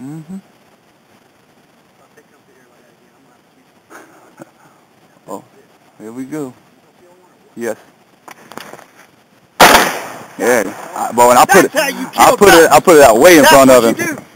Mm-hmm. Oh, here we go. Yes. Yeah. I, but when I put it, That's how I kill put it, I put it out way in That's front what of you him. do.